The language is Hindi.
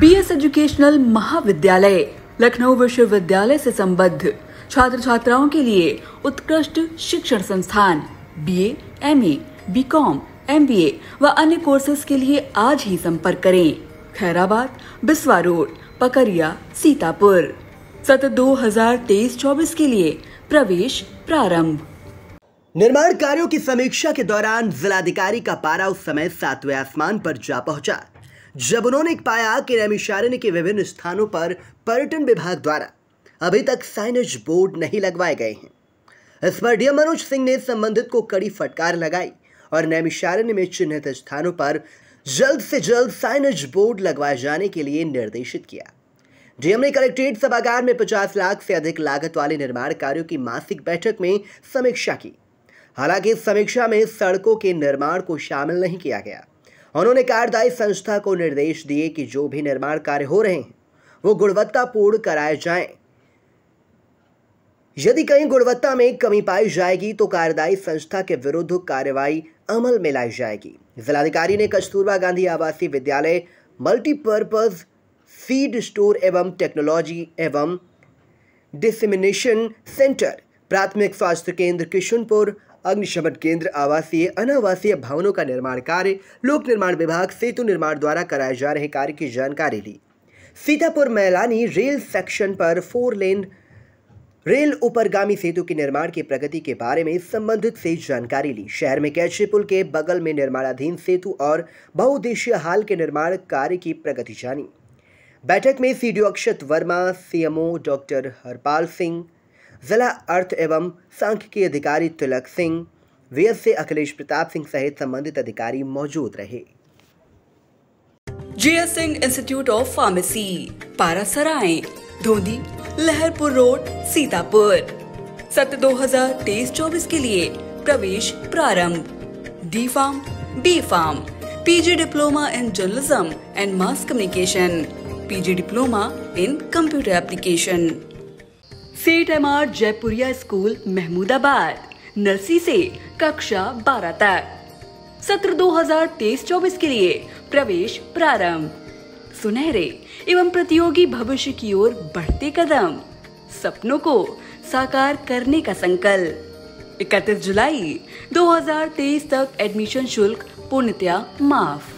बीएस एजुकेशनल महाविद्यालय लखनऊ विश्वविद्यालय से संबद्ध छात्र छात्राओं के लिए उत्कृष्ट शिक्षण संस्थान बीए, एमए, बीकॉम, एमबीए व अन्य कोर्सेज के लिए आज ही संपर्क करें। खैराबाद बिस्वा रोड पकरिया सीतापुर। सत्र दो हज़ार तेईस चौबीस के लिए प्रवेश प्रारंभ। निर्माण कार्यों की समीक्षा के दौरान जिलाधिकारी का पारा उस समय सातवें आसमान पर जा पहुँचा। जब उन्होंने पाया कि नैमिषारण्य के विभिन्न स्थानों पर पर्यटन विभाग द्वारा अभी तक साइनेज बोर्ड नहीं लगवाए गए हैं। इस पर डीएम मनोज सिंह ने संबंधित को कड़ी फटकार लगाई और नैमिषारण्य में चिन्हित स्थानों पर जल्द से जल्द साइनेज बोर्ड लगवाए जाने के लिए निर्देशित किया। डीएम ने कलेक्ट्रेट सभागार में 50 लाख से अधिक लागत वाले निर्माण कार्यों की मासिक बैठक में समीक्षा की। हालाँकि समीक्षा में सड़कों के निर्माण को शामिल नहीं किया गया। उन्होंने कार्यदायी संस्था को निर्देश दिए कि जो भी निर्माण कार्य हो रहे हैं, वो गुणवत्तापूर्ण कराए जाएँ। यदि कहीं गुणवत्ता में कमी पाई जाएगी तो कार्यदायी संस्था के विरुद्ध कार्रवाई अमल में लाई जाएगी। जिलाधिकारी ने कस्तूरबा गांधी आवासीय विद्यालय, मल्टीपर्पज, फ़ीड स्टोर एवं टेक्नोलॉजी एवं डिसमिनेशन सेंटर, प्राथमिक स्वास्थ्य केंद्र किशनपुर अग्निशमन केंद्र, आवासीय, अनावासीय भवनों का निर्माण कार्य, लोक निर्माण विभाग, सेतु निर्माण द्वारा कराए जा रहे कार्य की जानकारी ली। सीतापुर मैलानी रेल सेक्शन पर फोर लेन, रेल उपरगामी सेतु के निर्माण की प्रगति के बारे में संबंधित से जानकारी ली। शहर में कैचे पुल के बगल में निर्माणाधीन सेतु और बहुउद्देशीय हाल के निर्माण कार्य की प्रगति जानी। बैठक में CDO Akshat Verma, CMO doctor Harpal Singh जिला अर्थ एवं सांख्यिकी अधिकारी तिलक सिंह वीएसए अखिलेश प्रताप सिंह सहित संबंधित अधिकारी मौजूद रहे। GS Singh institute of pharmacy Parasarai Dhondi Laharpur road, Sitapur. सत्र 2023-24 के लिए प्रवेश प्रारंभ। D pharm B pharm PG diploma in journalism and mass communication PG diploma in computer application Seth M R Jaipuria school Mahmudabad, nursery से कक्षा 12 तक। सत्र 2023-24 के लिए प्रवेश प्रारंभ। सुनहरे एवं प्रतियोगी भविष्य की ओर बढ़ते कदम। सपनों को साकार करने का संकल्प। 31 जुलाई 2023 तक एडमिशन शुल्क पूर्णतया माफ़।